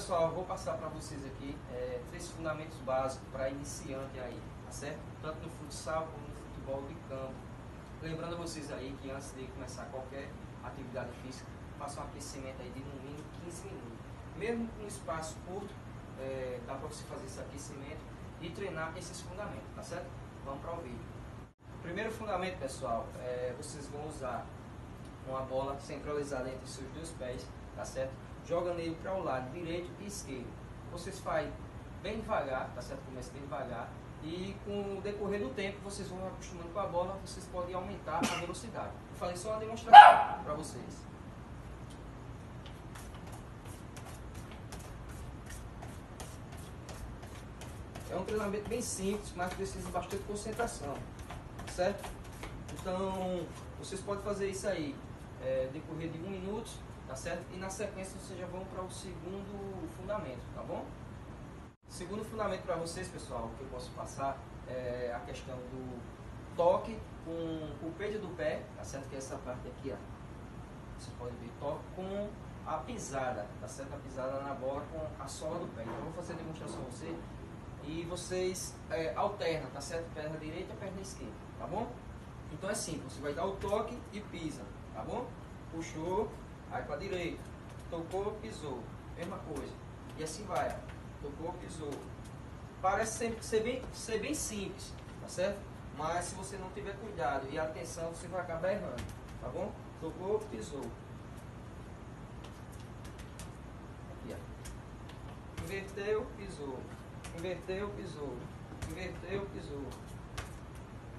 pessoal, eu vou passar para vocês aqui é, três fundamentos básicos para iniciante aí, tá certo? Tanto no futsal como no futebol de campo. Lembrando a vocês aí que antes de começar qualquer atividade física, faça um aquecimento aí de no mínimo 15 minutos. Mesmo com um espaço curto, é, dá para você fazer esse aquecimento e treinar esses fundamentos, tá certo? Vamos para o vídeo. Primeiro fundamento, pessoal, é, vocês vão usar uma bola centralizada entre seus dois pés, tá certo? Joga nele para o lado direito e esquerdo. Vocês fazem bem devagar, tá certo? Começa bem devagar. E com o decorrer do tempo, vocês vão acostumando com a bola, vocês podem aumentar a velocidade. Vou fazer só uma demonstração para vocês. É um treinamento bem simples, mas precisa de bastante concentração, certo? Então, vocês podem fazer isso aí, é, decorrer de um minuto, tá certo? E na sequência vocês já vão para o segundo fundamento, tá bom? Segundo fundamento para vocês, pessoal, que eu posso passar é a questão do toque com o peito do pé, tá certo? Que é essa parte aqui, ó. Você pode ver, toque com a pisada, tá certo? A pisada na bola com a sola do pé. Então, eu vou fazer a demonstração para você e vocês é, alternam, tá certo? Perna direita perna esquerda, tá bom? Então é simples, você vai dar o toque e pisa, tá bom? Puxou, aí para direita, tocou, pisou, mesma coisa. E assim vai, tocou, pisou. Parece sempre ser bem, ser bem simples, tá certo? Mas se você não tiver cuidado e atenção, você vai acabar errando, tá bom? Tocou, pisou. Aqui, ó. Inverteu, pisou inverteu, pisou, inverteu, pisou,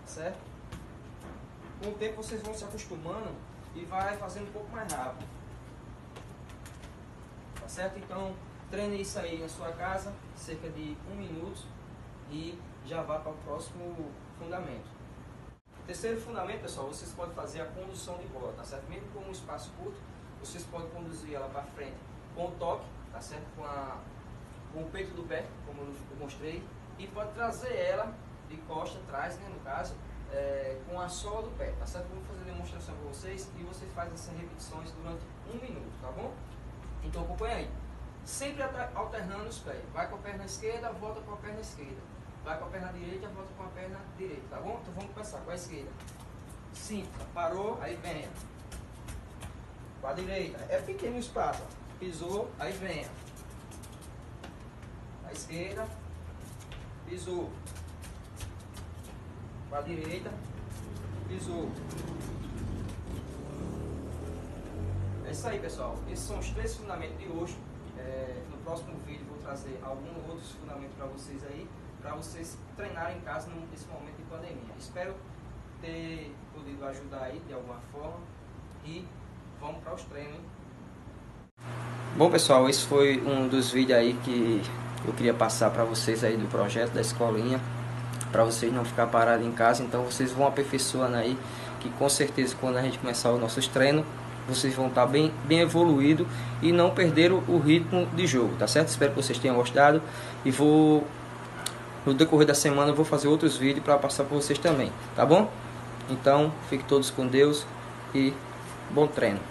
certo? Com o tempo vocês vão se acostumando e vai fazendo um pouco mais rápido, tá certo? Então treine isso aí na sua casa, cerca de um minuto e já vá para o próximo fundamento. Terceiro fundamento, pessoal, vocês podem fazer a condução de bola, tá certo? Mesmo com um espaço curto, vocês podem conduzir ela para frente com o toque, tá certo? Com a com o peito do pé, como eu mostrei, e pode trazer ela de costa atrás, né, no caso, é, com a sola do pé, tá certo? Vou fazer a demonstração para vocês e vocês fazem essas repetições durante um minuto, tá bom? Então acompanha aí. Sempre alternando os pés. Vai com a perna esquerda, volta com a perna esquerda. Vai com a perna direita, volta com a perna direita, tá bom? Então vamos começar com a esquerda. Simples, parou, aí vem. Com a direita, é pequeno espaço, pisou, aí vem à esquerda, pisou. Para a direita, pisou. É isso aí, pessoal. Esses são os três fundamentos de hoje. É, no próximo vídeo vou trazer alguns outros fundamentos para vocês aí, para vocês treinarem em casa nesse momento de pandemia. Espero ter podido ajudar aí de alguma forma e vamos para os treinos. Hein? Bom pessoal, esse foi um dos vídeos aí que eu queria passar para vocês aí do projeto da escolinha, para vocês não ficar parados em casa, então vocês vão aperfeiçoando aí, que com certeza quando a gente começar os nossos treinos, vocês vão estar tá bem, bem evoluído e não perder o ritmo de jogo, tá certo? Espero que vocês tenham gostado e vou no decorrer da semana eu vou fazer outros vídeos para passar para vocês também, tá bom? Então, fiquem todos com Deus e bom treino.